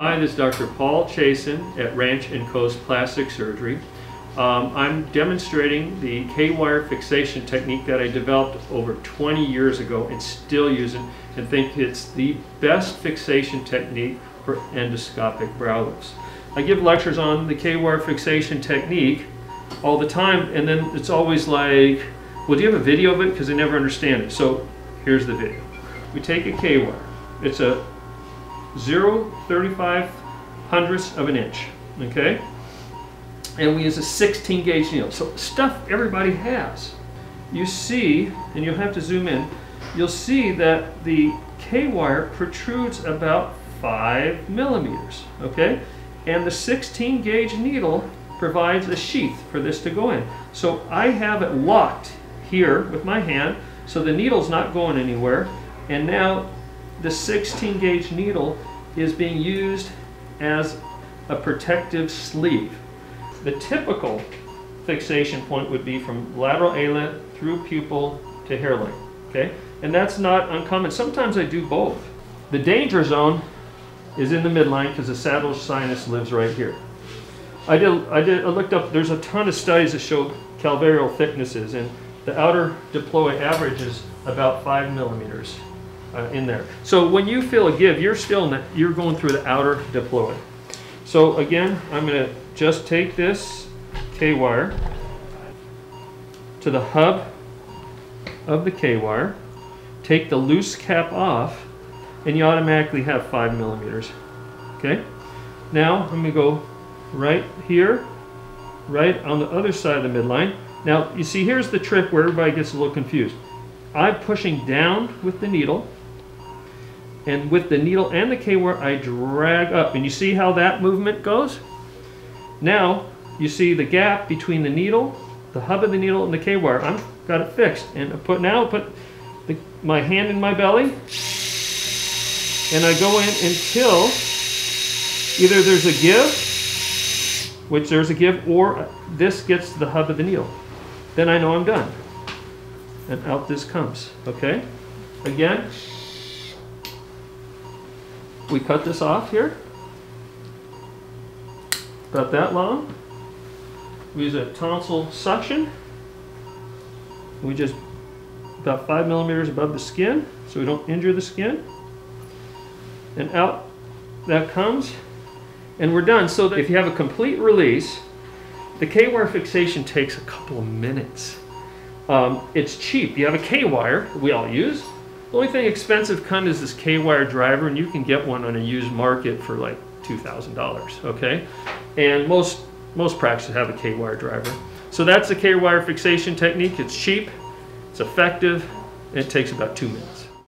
Hi, this is Dr. Paul Chasan at Ranch and Coast Plastic Surgery. Um, I'm demonstrating the K-wire fixation technique that I developed over 20 years ago and still use it and think it's the best fixation technique for endoscopic brow lifts. I give lectures on the K-wire fixation technique all the time and then it's always like, well do you have a video of it? Because I never understand it. So here's the video. We take a K-wire. It's a 0 35 hundredths of an inch, okay? And we use a 16 gauge needle. So stuff everybody has. You see, and you'll have to zoom in, you'll see that the K-wire protrudes about five millimeters, okay? And the 16 gauge needle provides a sheath for this to go in. So I have it locked here with my hand, so the needle's not going anywhere. And now the 16 gauge needle is being used as a protective sleeve. The typical fixation point would be from lateral ala through pupil to hairline, okay? And that's not uncommon. Sometimes I do both. The danger zone is in the midline because the sagittal sinus lives right here. I did, I did, I looked up, there's a ton of studies that show calvarial thicknesses and the outer diploid average is about five millimeters uh, in there. So when you feel a give, you're still, the, you're going through the outer diploid. So again, I'm gonna just take this K-wire to the hub of the K-wire, take the loose cap off, and you automatically have five millimeters, okay? Now I'm gonna go right here, right on the other side of the midline. Now, you see, here's the trick where everybody gets a little confused. I'm pushing down with the needle, and with the needle and the K-wire, I drag up. And you see how that movement goes? Now, you see the gap between the needle, the hub of the needle, and the K-wire. I've got it fixed. And I put now I put the, my hand in my belly, and I go in until either there's a give, which there's a give, or this gets to the hub of the needle. Then I know I'm done. And out this comes, okay? Again, we cut this off here, about that long. We use a tonsil suction. We just about five millimeters above the skin so we don't injure the skin. And out that comes and we're done. So if you have a complete release, the K-wire fixation takes a couple of minutes. Um, it's cheap. You have a K-wire we all use. The only thing expensive kind is this K-wire driver, and you can get one on a used market for like $2,000, okay? And most, most practices have a K-wire driver. So that's the K-wire fixation technique. It's cheap, it's effective, and it takes about two minutes.